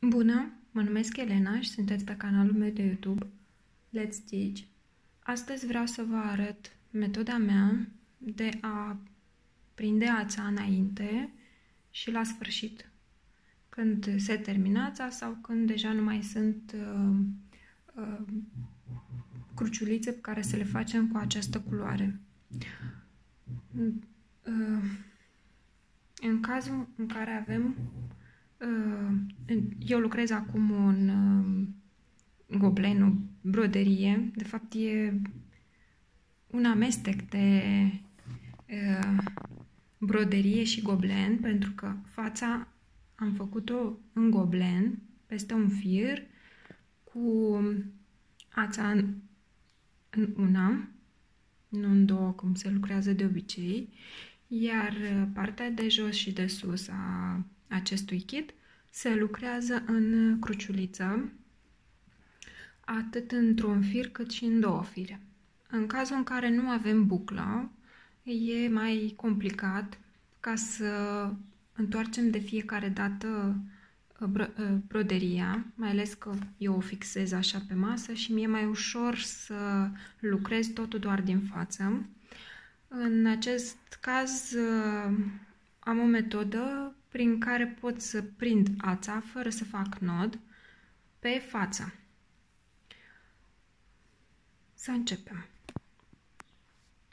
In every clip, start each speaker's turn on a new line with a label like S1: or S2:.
S1: Bună, mă numesc Elena și sunteți pe canalul meu de YouTube Let's Teach. Astăzi vreau să vă arăt metoda mea de a prinde ața înainte și la sfârșit, când se termină ața sau când deja nu mai sunt uh, uh, cruciulițe pe care să le facem cu această culoare. Uh, în cazul în care avem Uh, eu lucrez acum în uh, goblen, o broderie. De fapt, e un amestec de uh, broderie și goblen, pentru că fața am făcut-o în goblen, peste un fir, cu ața în, în una, nu în două, cum se lucrează de obicei, iar partea de jos și de sus a acestui kit se lucrează în cruciuliță, atât într-un fir cât și în două fire. În cazul în care nu avem buclă, e mai complicat ca să întoarcem de fiecare dată uh, uh, broderia, mai ales că eu o fixez așa pe masă și mi-e mai ușor să lucrez totul doar din față. În acest caz uh, am o metodă prin care pot să prind ața fără să fac nod pe față. Să începem.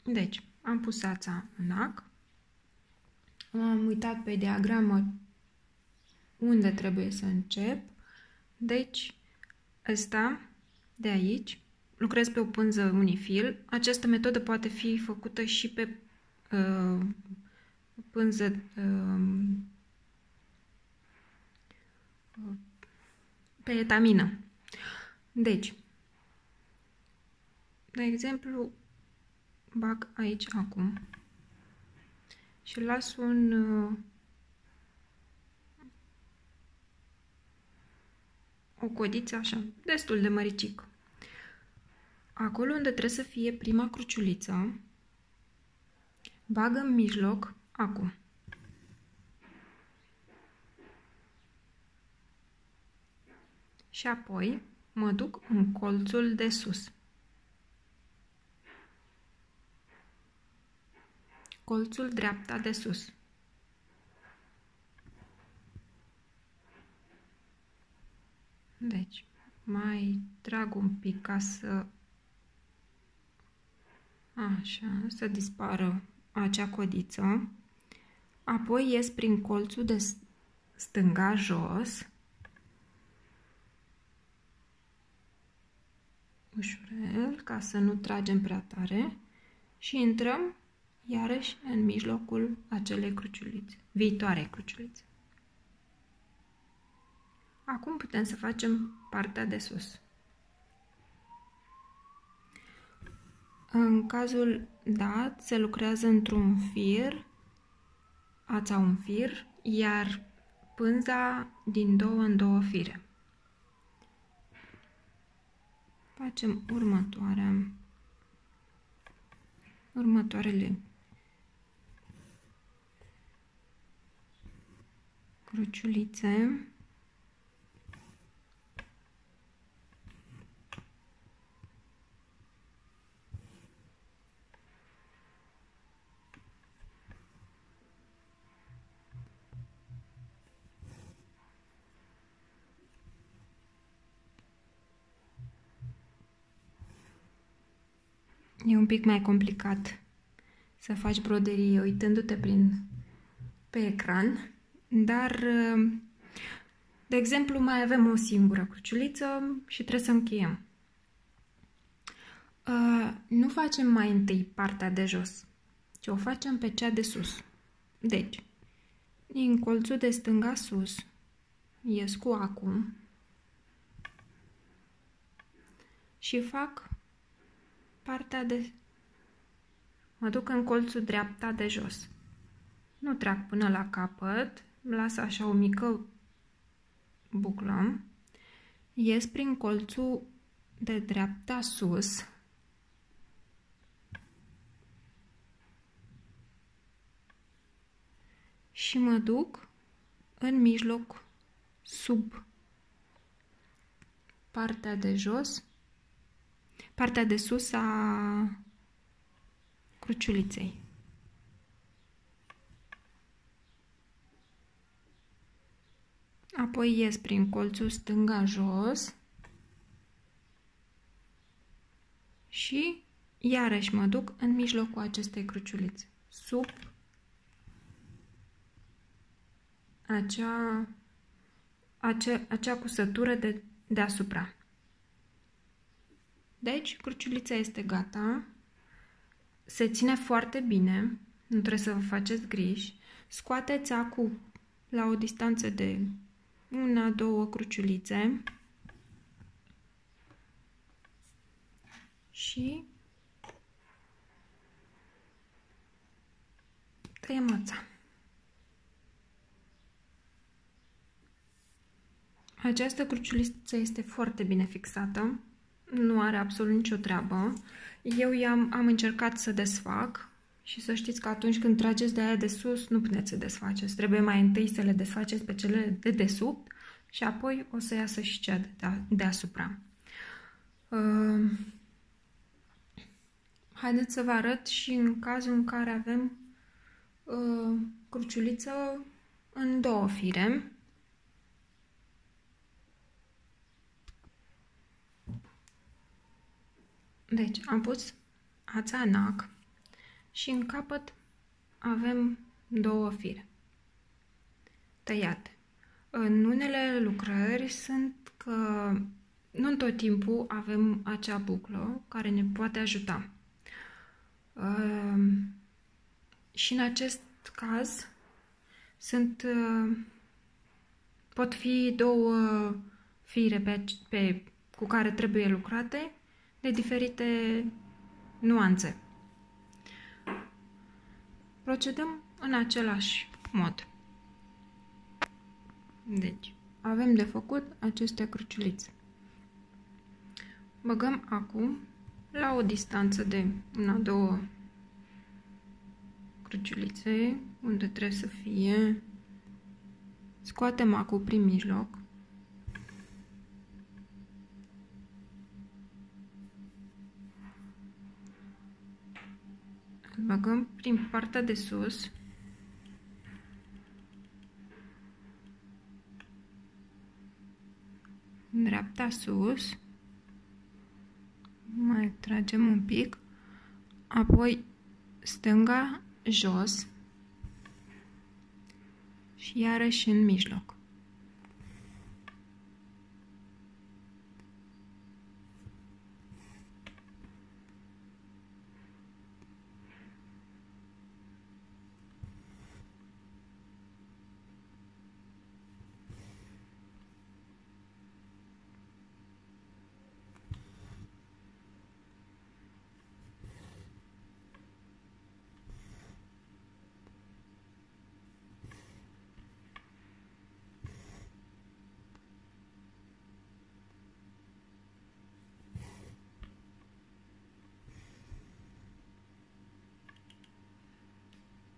S1: Deci, am pus ața în ac, am uitat pe diagramă unde trebuie să încep, deci ăsta de aici, lucrez pe o pânză unifil. Această metodă poate fi făcută și pe uh, pânză uh, pe etamină. Deci, de exemplu, bag aici acum și las un uh, o codiță așa, destul de măricic. Acolo unde trebuie să fie prima cruciuliță, bag în mijloc acum. Și apoi mă duc în colțul de sus. Colțul dreapta de sus. Deci, mai trag un pic ca să așa, să dispară acea codiță. Apoi ies prin colțul de stânga jos ușurel, ca să nu tragem prea tare și intrăm iarăși în mijlocul acelei cruciulițe, viitoare cruciulițe. Acum putem să facem partea de sus. În cazul dat, se lucrează într-un fir, ața un fir, iar pânza din două în două fire facem următoarea următoarele cruciulițe E un pic mai complicat să faci broderie uitându-te prin pe ecran, dar de exemplu mai avem o singură cruciuliță și trebuie să încheiem. Uh, nu facem mai întâi partea de jos, ci o facem pe cea de sus. Deci, din colțul de stânga sus, ies cu acum și fac partea de... Mă duc în colțul dreapta de jos. Nu trag până la capăt, las așa o mică buclă. Ies prin colțul de dreapta sus. Și mă duc în mijloc sub partea de jos, partea de sus a cruciuliței. Apoi ies prin colțul stânga jos și iarăși mă duc în mijlocul acestei cruciulițe, sub acea, acea, acea cusătură de deasupra. Deci, cruciulița este gata. Se ține foarte bine. Nu trebuie să vă faceți griji. Scoateți acul la o distanță de una, două cruciulițe și tăiem măța. Această cruciuliță este foarte bine fixată, nu are absolut nicio treabă. Eu i-am am încercat să desfac și să știți că atunci când trageți de aia de sus, nu puteți să desfaceți. Trebuie mai întâi să le desfaceți pe cele de desubt și apoi o să iasă și cea de deasupra. Uh, haideți să vă arăt și în cazul în care avem uh, cruciuliță în două fire. Deci, am pus ața în ac și în capăt avem două fire tăiate. În unele lucrări sunt că nu în tot timpul avem acea buclă care ne poate ajuta. Uh, și în acest caz sunt uh, pot fi două fire pe, pe, cu care trebuie lucrate de diferite nuanțe. Procedăm în același mod. Deci, avem de făcut aceste cruciulițe. Băgăm acum la o distanță de una, două cruciulițe, unde trebuie să fie. Scoatem acul prin mijloc. Îl băgăm prin partea de sus. dreapta sus, mai tragem un pic, apoi stânga jos și iarăși în mijloc.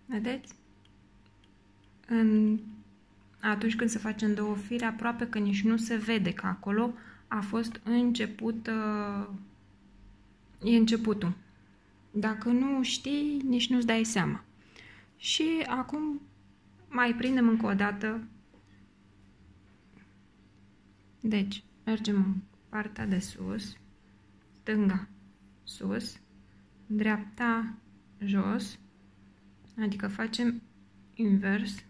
S1: Vedeți? În... Atunci când se face în două fire, aproape că nici nu se vede că acolo a fost început... Uh... E începutul. Dacă nu știi, nici nu-ți dai seama. Și acum mai prindem încă o dată. Deci, mergem în partea de sus, stânga, sus, dreapta, jos, Adică facem invers.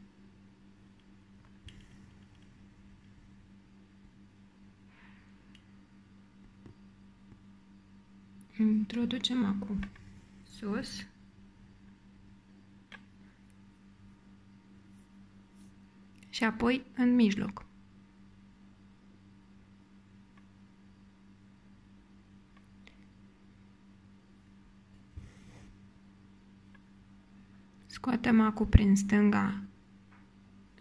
S1: Introducem acum sus. Și apoi în mijloc. Scoatem acul prin stânga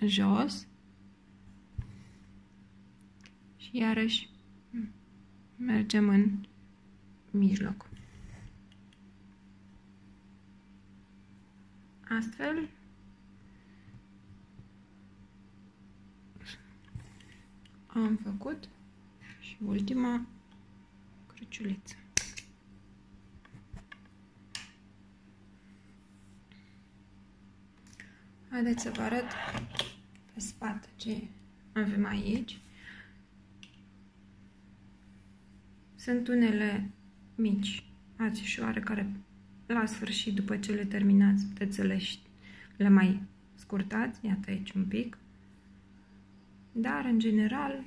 S1: jos și iarăși mergem în mijloc. Astfel, am făcut și Și ultima cruciuliță. Haideți să vă arăt pe spate ce avem aici. Sunt unele mici ațișoare care la sfârșit, după ce le terminați, puteți să le, le mai scurtați. Iată aici un pic. Dar, în general,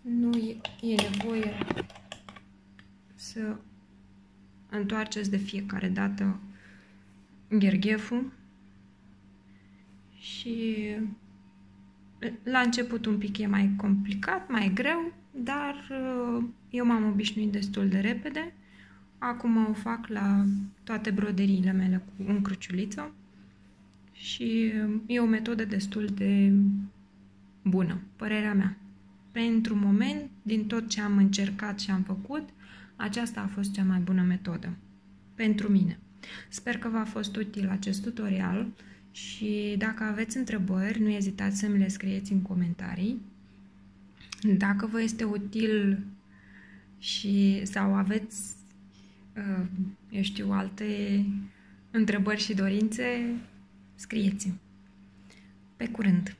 S1: nu e, e nevoie să întoarceți de fiecare dată ghergheful și la început un pic e mai complicat, mai greu, dar uh, eu m-am obișnuit destul de repede. Acum o fac la toate broderiile mele cu un cruciuliță și uh, e o metodă destul de bună, părerea mea. Pentru moment, din tot ce am încercat și am făcut, aceasta a fost cea mai bună metodă pentru mine. Sper că v-a fost util acest tutorial și dacă aveți întrebări, nu ezitați să mi le scrieți în comentarii. Dacă vă este util și sau aveți, uh, eu știu, alte întrebări și dorințe, scrieți-mi. Pe curând!